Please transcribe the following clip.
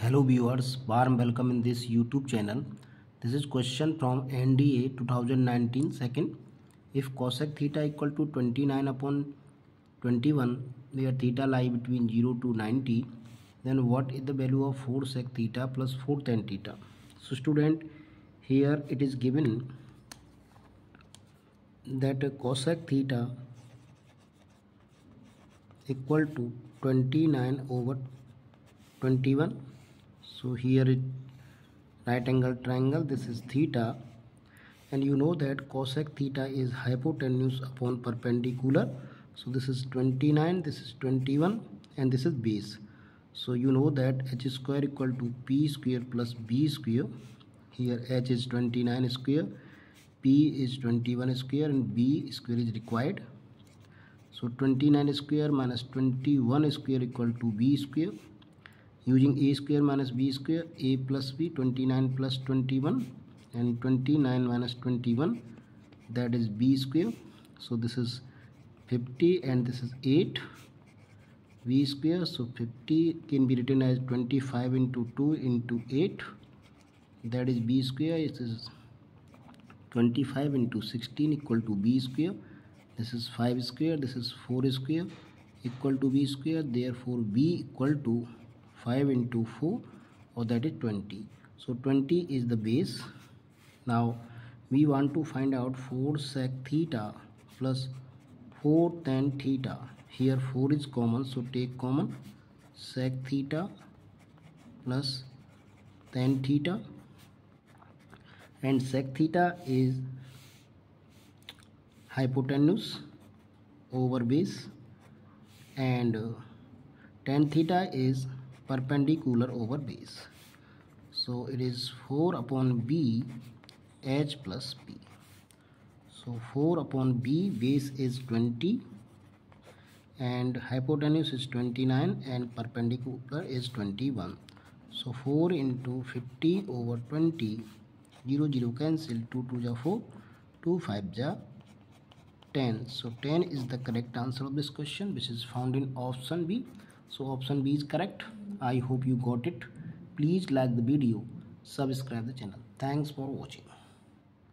hello viewers warm welcome in this youtube channel. This is question from nda 2019 second. If cosec theta equal to 29 upon 21 where theta lie between 0 to 90 then what is the value of 4 sec theta plus 4 tan theta? So student here it is given that cosec theta equal to 29 over 21 so here it right angle triangle this is theta. And you know that cosec theta is hypotenuse upon perpendicular. So this is 29 this is 21 and this is base. So you know that h square equal to p square plus b square. Here h is 29 square p is 21 square and b square is required. So 29 square minus 21 square equal to b square using a square minus b square a plus b 29 plus 21 and 29 minus 21 that is b square. So this is 50 and this is 8 b square so 50 can be written as 25 into 2 into 8 that is b square it is 25 into 16 equal to b square. This is 5 square this is 4 square equal to b square therefore b equal to 5 into 4 or that is 20 so 20 is the base. Now we want to find out 4 sec theta plus 4 tan theta. Here 4 is common so take common. Sec theta plus tan theta. And sec theta is hypotenuse over base. And uh, tan theta is perpendicular over base. So it is 4 upon b h plus p. So 4 upon b base is 20 and hypotenuse is 29 and perpendicular is 21 so 4 into 50 over 20 0 0 cancel 2 2 ja 4 2 5 ja 10 so 10 is the correct answer of this question which is found in option b. So option b is correct i hope you got it. Please like the video subscribe the channel. Thanks for watching